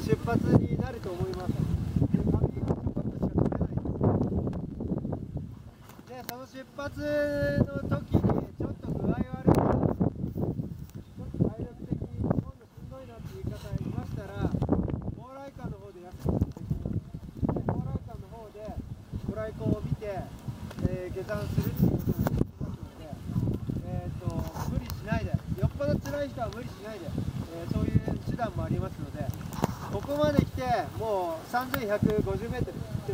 出発になると思います。で、その出発の時にちょっと具合悪い。ちょっと体力的に今度しんどいなっていう方いましたら、蓬莱館の方で休むことできます。蓬莱館の方でご来光を見て、えー下山するっていうこともできますので、えー、と無理しないで、よっぽど辛い人は無理しないで、えーそういう手段もありますので、ここまで来て、もう3150メートル行ってます。